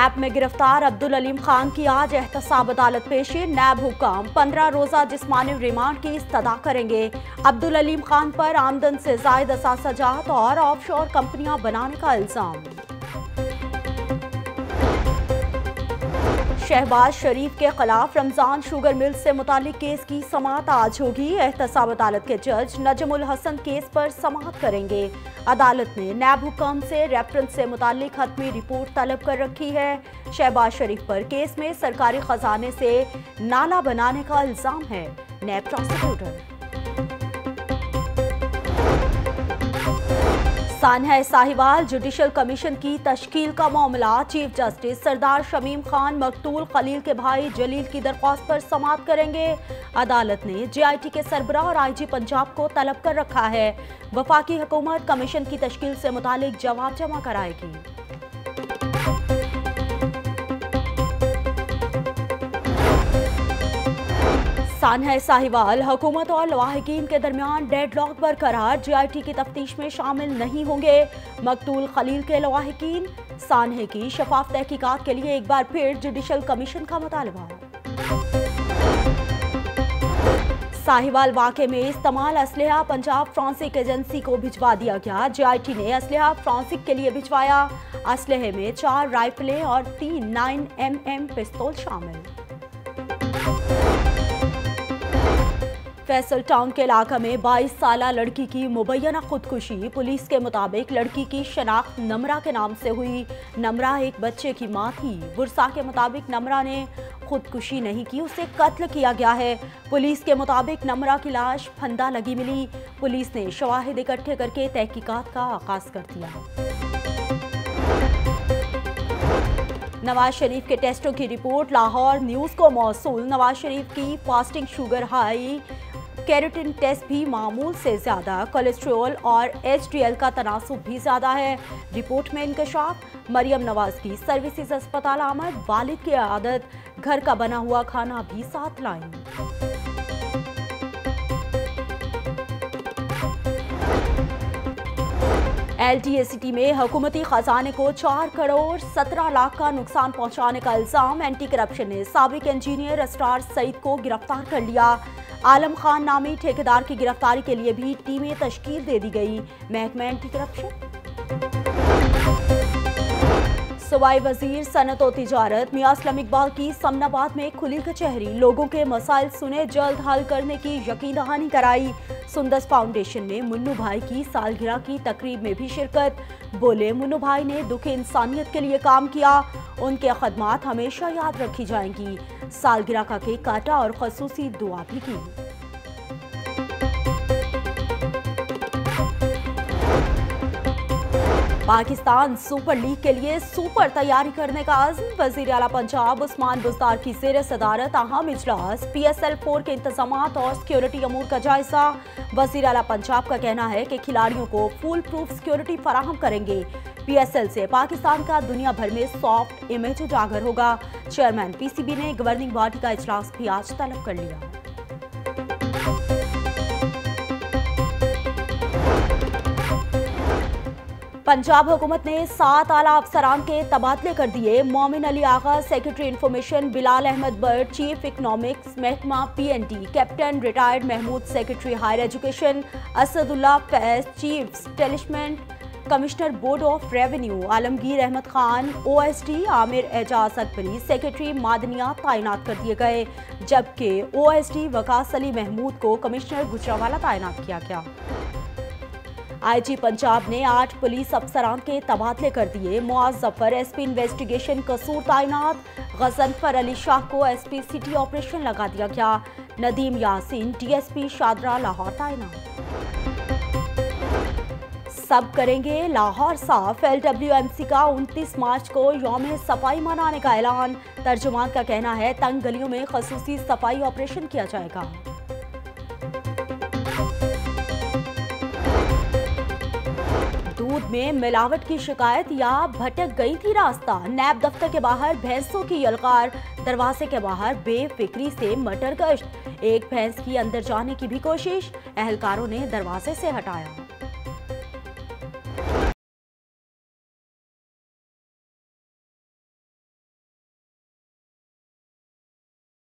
नैब में गिरफ़्तार अब्दुल अलीम खान की आज एहतसाब अदालत पेशी नैब हुकाम पंद्रह रोजा जिसमानी रिमांड की इस्तः करेंगे। अब्दुल अलीम खान पर आमदन से जायद असाजात और ऑफशोर कंपनियाँ बनाने का इल्ज़ाम। शहबाज शरीफ के खिलाफ रमज़ान शुगर मिल से मुतालिक केस की समात आज होगी। एहतसाब अदालत के जज नजमुल हसन केस पर समात करेंगे। अदालत ने नैब हुकाम से रेफरेंस से मुतालिक हतमी रिपोर्ट तलब कर रखी है। शहबाज शरीफ पर केस में सरकारी खजाने से नाला बनाने का इल्ज़ाम है। नैब प्रोसिक्यूटर सानहा साहिवाल। जुडिशल कमीशन की तश्कील का मामला। चीफ जस्टिस सरदार शमीम खान, मकतूल खलील के भाई जलील की दरख्वास्त पर समाप्त करेंगे। अदालत ने जेआईटी के सरबरा और आईजी पंजाब को तलब कर रखा है। वफाकी हुकूमत कमीशन की तश्कील से मुतालिक जवाब जमा कराएगी। सानहा साहिवाल। हुकूमत और लवाहकीन के दरमियान डेडलॉक बरकरार जीआईटी की तफ्तीश में शामिल नहीं होंगे। मकतूल खलील के लवाहकीन, सानहे की शफाफ तहकीकत के लिए एक बार फिर जुडिशल कमीशन का मुतालबा। साहिवाल वाक़े में इस्तेमाल असलहा पंजाब फ्रांसिक एजेंसी को भिजवा दिया गया। जेआईटी ने असलहा फ्रांसिक के लिए भिजवाया। असलहे में चार राइफलें और तीन नाइन एम एम पिस्तौल शामिल। फैसल टाउन के इलाका में 22 साल लड़की की मुबैना खुदकुशी। पुलिस के मुताबिक लड़की की शनाख्त नमरा के नाम से हुई। नमरा एक बच्चे की माँ थी। बुरसा के मुताबिक नमरा ने खुदकुशी नहीं की, उसे कत्ल किया गया है। पुलिस के मुताबिक नमरा की लाश फंदा लगी मिली। पुलिस ने शवाहिद इकट्ठे करके तहकीकात का आगाज़ कर दिया। नवाज़ शरीफ के टेस्टों की रिपोर्ट, लाहौर न्यूज़ को मौसू नवाज़ शरीफ की fasting sugar high. Creatinine test भी मामूल से ज़्यादा, कोलेस्ट्रॉल और एचडीएल का तनासब भी ज़्यादा है। रिपोर्ट में इंकशाफ मरियम नवाज़ की सर्विसेज़ अस्पताल आमद वालिद की आदत, घर का बना हुआ खाना भी साथ लाएँ। एल में हुकूमती खजाने को चार करोड़ सत्रह लाख का नुकसान पहुँचाने का इल्ज़ाम। एंटी करप्शन ने सबक इंजीनियर अस्टार सईद को गिरफ़्तार कर लिया। आलम खान नामी ठेकेदार की गिरफ्तारी के लिए भी टीमें तश्कील दे दी गई। महकमा एंटी करप्शन सूबाई वज़ीर सनत और तिजारत मियाँ असलम इकबाल की समनाबाद में खुली कचहरी। लोगों के मसाइल सुने, जल्द हल करने की यकीन दहानी कराई। सुंदस फाउंडेशन ने मुन्नू भाई की सालगिरह की तकरीब में भी शिरकत। बोले, मुन्नू भाई ने दुख इंसानियत के लिए काम किया। उनके खदमात हमेशा याद रखी जाएँगी। सालगिरह का केक काटा और खसूसी दुआ भी की। पाकिस्तान सुपर लीग के लिए सुपर तैयारी करने का आज़म वज़ीर अला पंजाब उस्मान बुजदार की जेर सदारत, अहम इजलास। पी एस एल फोर के इंतज़ाम और सिक्योरिटी अमूर का जायजा। वज़ीर अला पंजाब का कहना है कि खिलाड़ियों को फुल प्रूफ सिक्योरिटी फराहम करेंगे। पी एस एल से पाकिस्तान का दुनिया भर में सॉफ्ट इमेज उजागर होगा। चेयरमैन पी सी बी ने गवर्निंग बॉडी का इजलास भी आज तलब कर लिया। पंजाब हुकूमत ने सात आला अफसरान के तबादले कर दिए। मोमिन अली आगा, सेक्रेटरी इंफॉर्मेशन बिलाल अहमद बर्ड चीफ इकनॉमिक्स महकमा P and D, captain retired Mahmood, secretary higher education Asadullah Faiz, chief establishment commissioner board of revenue Alamgir Ahmed Khan, OSD Amir Ejaz Akbari, secretary मादनिया तैनात कर दिए गए, जबकि ओएसडी वकास अली महमूद को कमिश्नर गुजरावाला तैनात किया गया। आईजी पंजाब ने आठ पुलिस अफसरान के तबादले कर दिए। मुआज ज़फ़र एसपी इन्वेस्टिगेशन कसूर तैनात गजनफर अली शाह को एसपी सिटी ऑपरेशन लगा दिया गया। नदीम यासीन, डीएसपी शादरा, लाहौर तैनात सब करेंगे लाहौर साफ़। एलडब्ल्यूएमसी का 29 मार्च को यौम सफ़ाई मनाने का ऐलान। तर्जुमान का कहना है, तंग गलियों में खसूसी सफ़ाई ऑपरेशन किया जाएगा। दूध में मिलावट की शिकायत या भटक गई थी रास्ता। नैब दफ्तर के बाहर भैंसों की यलकार, दरवाजे के बाहर बेफिक्री से मटर गश्त। एक भैंस की अंदर जाने की भी कोशिश, एहलकारों ने दरवाजे से हटाया।